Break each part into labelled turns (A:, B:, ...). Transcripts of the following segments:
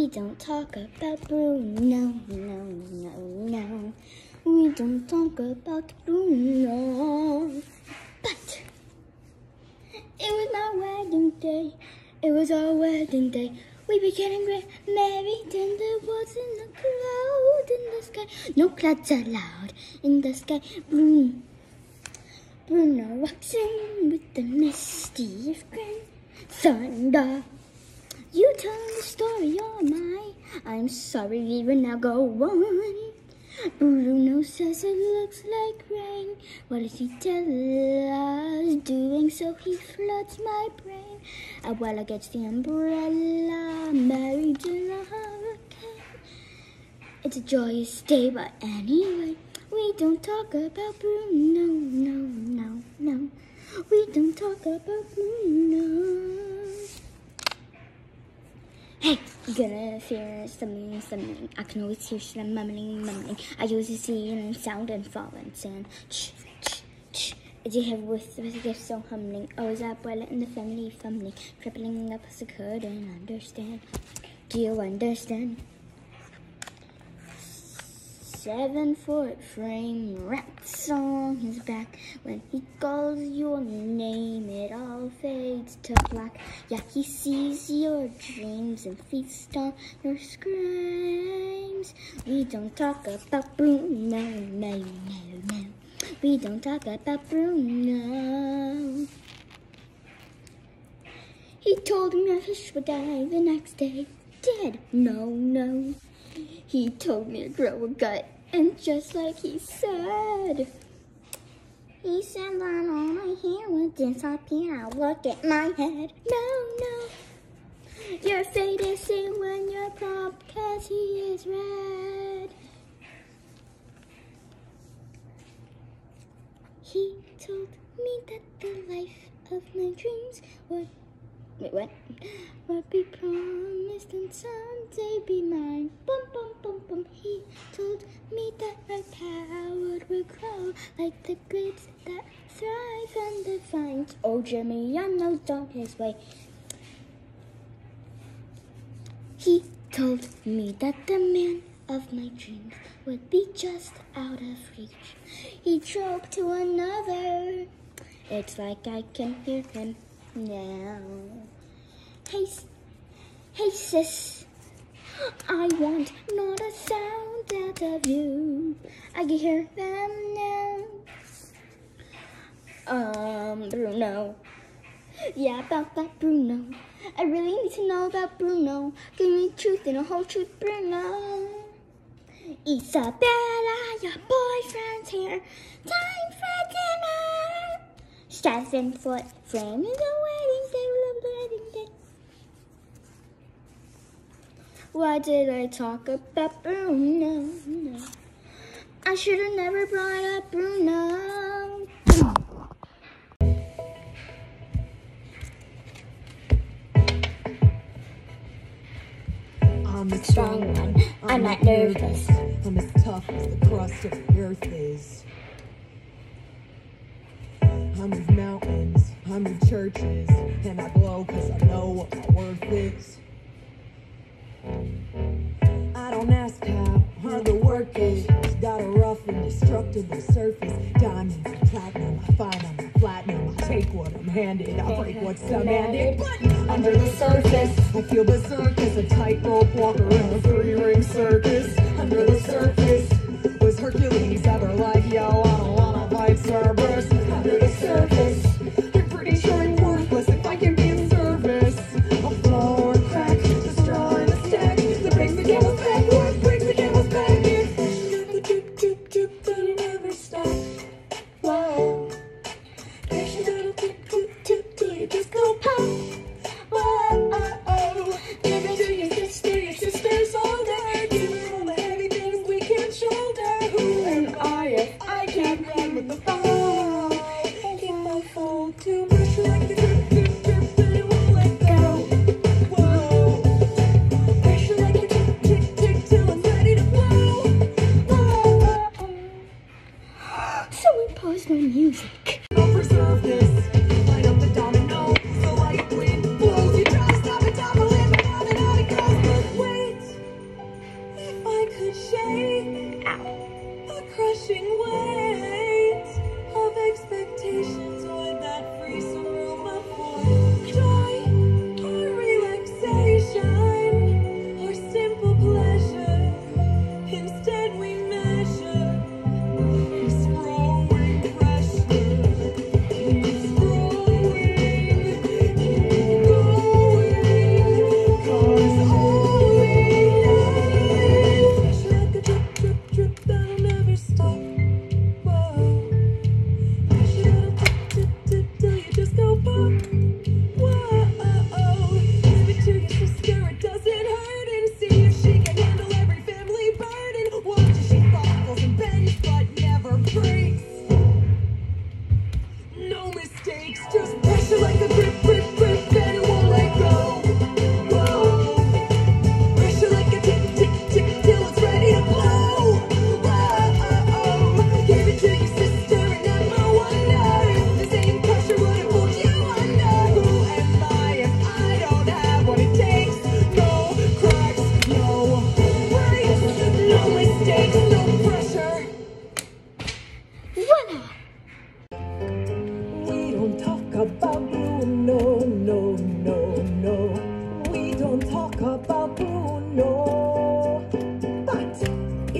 A: We don't talk about Bruno, no, no, no. We don't talk about Bruno. But it was my wedding day. It was our wedding day. We be getting married in the woods, in the cloud, in the sky. No clouds allowed in the sky. Bruno, Bruno walks in with the mischief grin. Thunder. You tell the story, you're my. I'm sorry, we will now go on. Bruno says it looks like rain. What does he tell us? Doing so he floods my brain. Uh, while I get the umbrella, married in a hurricane. It's a joyous day, but anyway, we don't talk about Bruno, no, no, no. We don't talk about Bruno. Hey, gonna hear something, something. I can always hear some mumbling, mumbling. I usually see and sound and fall and sound. Ch, ch, ch. As you have with the gift so humbling. Is that well in the family fumbling, crippling up as I couldn't understand. Do you understand? Seven foot frame wraps on his back. When he calls your name, it all fades to black. Yeah, he sees your dreams and feasts on your screams. We don't talk about Bruno, no, no, no. We don't talk about Bruno. He told me a fish would die the next day. Dead? No, no. He told me to grow a gut, and just like he said, he said that all my hair would disappear. Look at my head. No, no. Your fate is sealed when you're prompt, podcast he is red. He told me that the life of my dreams would wait what would be promised and someday be mine. Bum bum bum bum. He told me that my power would grow like the grapes that thrive on the vines. Oh, Jimmy, I know on his way. He told me that the man of my dreams would be just out of reach. He drove to another. It's like I can hear him now. Hey, hey sis, I want not a sound out of you. I can hear them now. Um, Bruno. Yeah, about that Bruno. I really need to know about Bruno. Give me truth and a whole truth, Bruno. Isabela, your boyfriend's here. Time for dinner. Seven foot frame is a wedding day, love wedding day. Why did I talk about Bruno? No. I should have never brought up Bruno.
B: I'm a
A: Strong one. I'm not nervous.
B: I'm as tough as the crust of the earth is. I move mountains, I move churches, and I glow cause I know what my worth is. I don't ask how hard the work is. Got a rough and destructible surface. Diamonds and platinum, I find I'm a platinum. I take what I'm handed, I break what's demanded. But under the surface, I feel berserk as a tightrope walker in a three ring circus. Under the surface, was Hercules ever like, yo, I don't wanna fight Cerberus?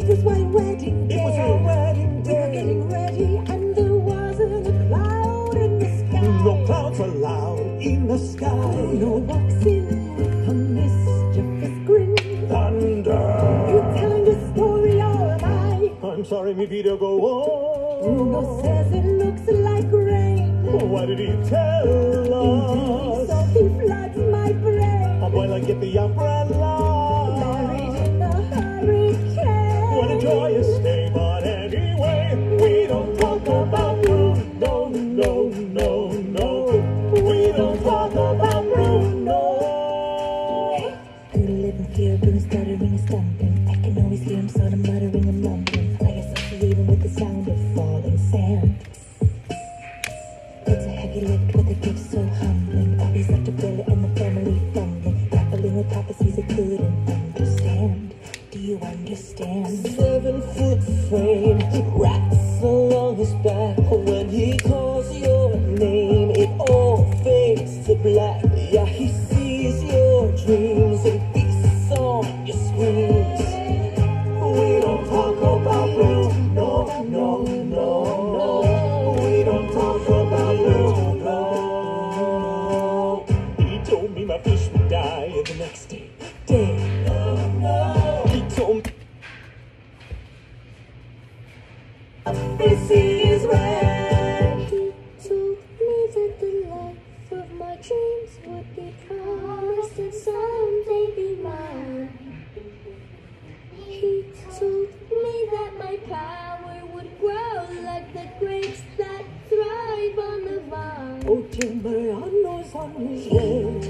B: It
C: was my wedding day.
D: It was wedding day.
C: We were getting ready and there wasn't a cloud in the sky.
D: No clouds allowed in the sky.
C: No walks in a mischievous grin.
D: Thunder.
C: You're telling a story all am I?
D: I'm sorry, mi video, go on.
C: Bruno says it looks like rain.
D: Oh, what did he tell us?
C: He so he floods my brain.
D: Oh, boy, like get the umbrella. Oh,
C: timber, I know on his.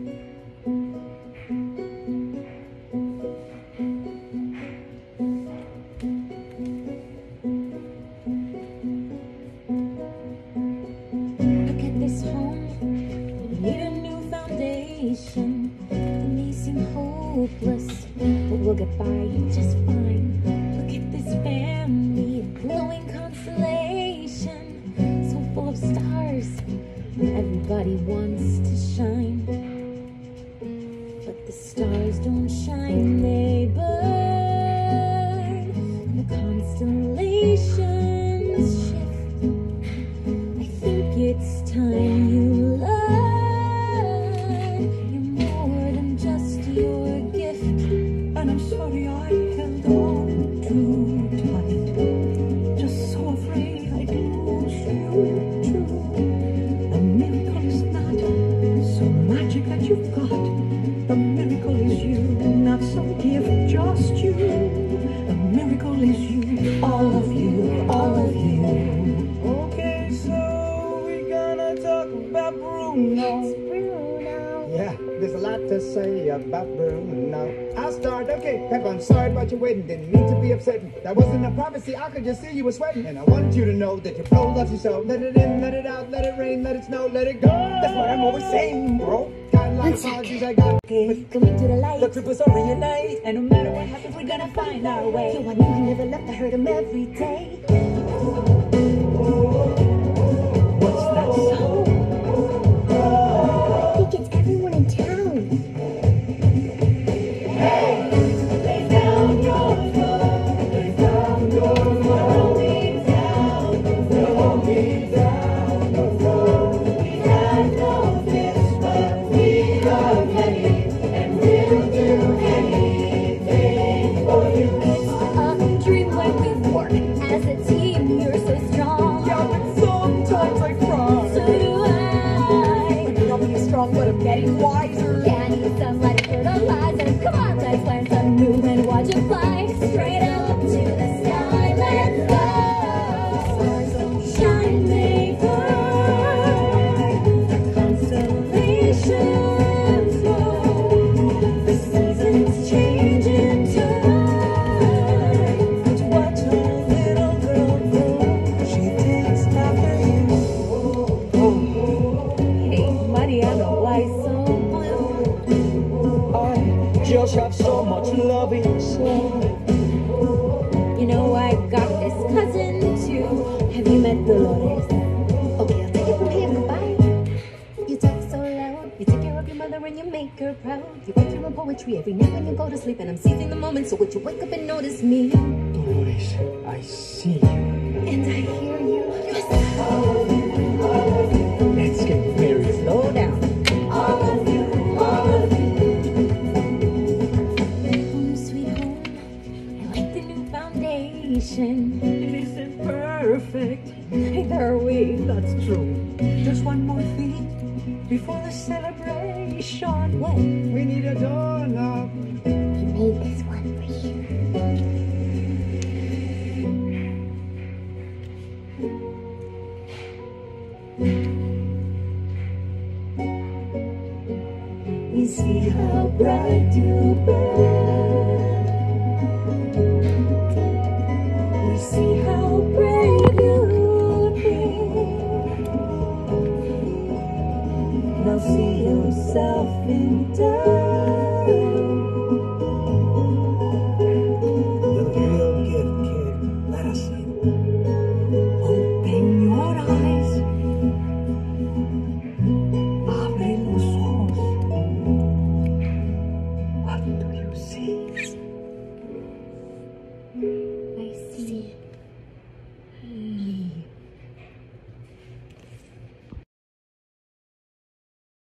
C: Everybody wants
B: Sorry
E: about your waiting. Didn't mean to be upsetting. That wasn't a prophecy. I could just see you were sweating. And I wanted you to know that your bro loves you so. Let it in, let it out, let it rain, let it snow, let it go. That's what I'm always saying, bro. Got a lot of apologies I got.
B: Okay,
C: come into the light.
B: The troopers are night, And no matter what happens, we're gonna find our way.
C: Yo, I knew you never left. I heard him every day.
B: What's that
C: song?
B: I'm getting wiser.
C: poetry every night when you go to sleep, and I'm seizing the moment. So would you wake up and notice me?
D: Dolores, I see you.